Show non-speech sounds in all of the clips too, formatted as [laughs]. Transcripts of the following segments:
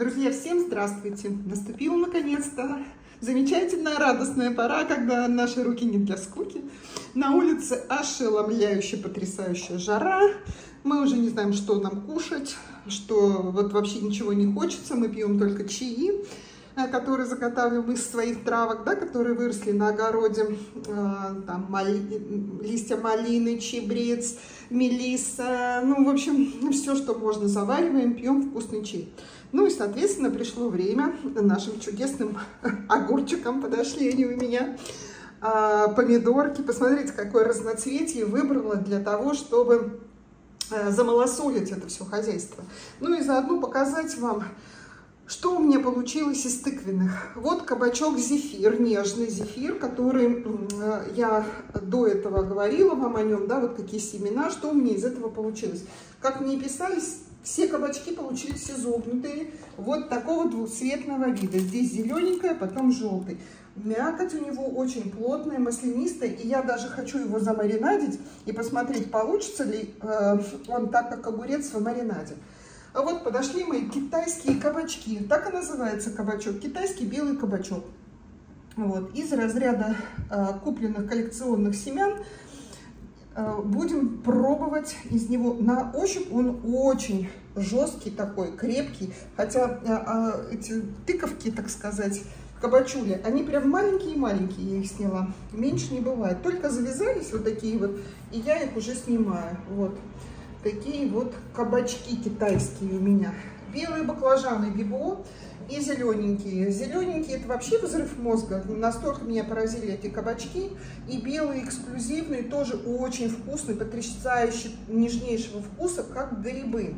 Друзья, всем здравствуйте! Наступила наконец-то замечательная радостная пора, когда наши руки не для скуки. На улице ошеломляющая, потрясающая жара. Мы уже не знаем, что нам кушать, что вот вообще ничего не хочется. Мы пьем только чаи. Э, которые заготавливаем из своих травок, да, которые выросли на огороде, э, там мали, листья малины, чебрец, мелиса, ну, в общем, все, что можно, завариваем, пьем вкусный чай. Ну и, соответственно, пришло время нашим чудесным [laughs] огурчикам, подошли они у меня, а, помидорки. Посмотрите, какое разноцветие выбрала для того, чтобы э, замалосолить это все хозяйство. Ну и заодно показать вам, что у меня получилось из тыквенных? Вот кабачок зефир, нежный зефир, который я до этого говорила вам о нем, да, вот какие семена, что у меня из этого получилось. Как мне писали, все кабачки получились изогнутые, вот такого двухцветного вида. Здесь зелененькая, потом желтый. Мякоть у него очень плотная, маслянистая, и я даже хочу его замаринадить и посмотреть, получится ли э, он так, как огурец в маринаде. А вот подошли мои китайские кабачки. Так и называется кабачок. Китайский белый кабачок. Вот. Из разряда э, купленных коллекционных семян э, будем пробовать из него. На ощупь он очень жесткий такой, крепкий. Хотя э, э, эти тыковки, так сказать, кабачули, они прям маленькие-маленькие, я их сняла. Меньше не бывает. Только завязались вот такие вот, и я их уже снимаю. Вот такие вот кабачки китайские у меня. Белые баклажаны бибо и зелененькие. Зелененькие это вообще взрыв мозга. Настолько меня поразили эти кабачки. И белые эксклюзивные тоже очень вкусные, потрясающие, нежнейшего вкуса, как грибы.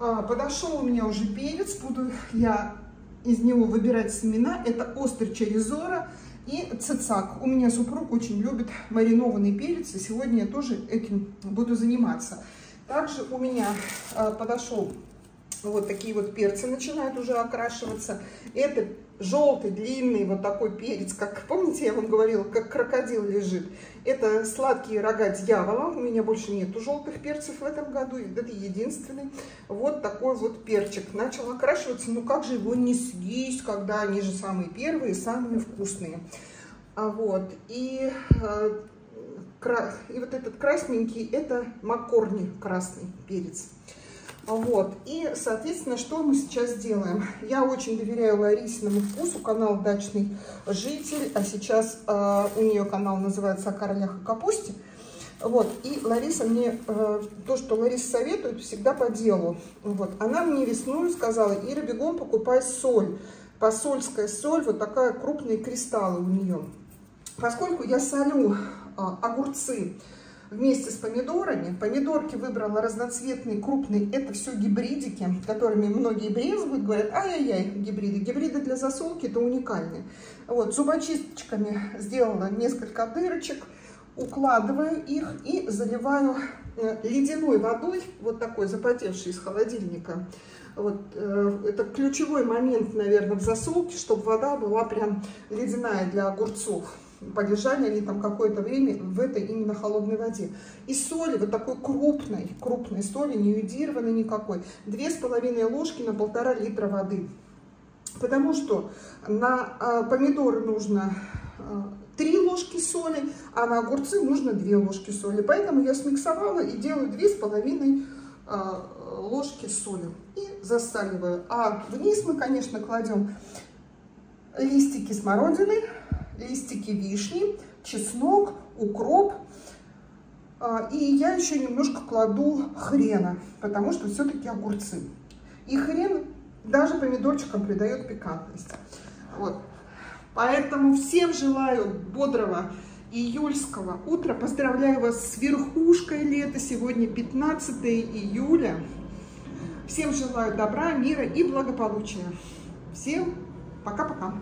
А, подошел у меня уже перец. Буду я из него выбирать семена. Это острый черезора и цицак. У меня супруг очень любит маринованный перец. И сегодня я тоже этим буду заниматься. Также у меня э, подошел вот такие вот перцы начинают уже окрашиваться. Это желтый, длинный вот такой перец, как, помните, я вам говорила, как крокодил лежит. Это сладкие рога дьявола. У меня больше нету желтых перцев в этом году. Это единственный. Вот такой вот перчик. Начал окрашиваться. Ну как же его не съесть, когда они же самые первые, самые вкусные. А вот. И э, и вот этот красненький, это макорни красный перец. Вот, и, соответственно, что мы сейчас делаем? Я очень доверяю Ларисиному вкусу, канал «Дачный житель», а сейчас э, у нее канал называется «О королях и капусте». Вот, и Лариса мне, э, то, что Лариса советует, всегда по делу. Вот, она мне весной сказала, Ира, бегом покупай соль, посольская соль, вот такая крупные кристаллы у нее. Поскольку я солю огурцы вместе с помидорами. Помидорки выбрала разноцветные, крупные. Это все гибридики, которыми многие брезгуют. Говорят, ай-яй-яй, гибриды. Гибриды для засолки это уникальные. Вот, зубочисточками сделала несколько дырочек. Укладываю их и заливаю ледяной водой, вот такой запотевший из холодильника. Вот, э, это ключевой момент, наверное, в засолке, чтобы вода была прям ледяная для огурцов полежали они там какое-то время в этой именно холодной воде. И соли, вот такой крупной, крупной соли, не юдированной никакой, две с половиной ложки на полтора литра воды. Потому что на а, помидоры нужно 3 ложки соли, а на огурцы нужно 2 ложки соли. Поэтому я смиксовала и делаю 2,5 а, ложки соли. И засаливаю. А вниз мы, конечно, кладем листики смородины, листики вишни, чеснок, укроп. А, и я еще немножко кладу хрена, потому что все-таки огурцы. И хрен даже помидорчикам придает пикантность. Вот. Поэтому всем желаю бодрого июльского утра. Поздравляю вас с верхушкой лета. Сегодня 15 июля. Всем желаю добра, мира и благополучия. Всем пока-пока.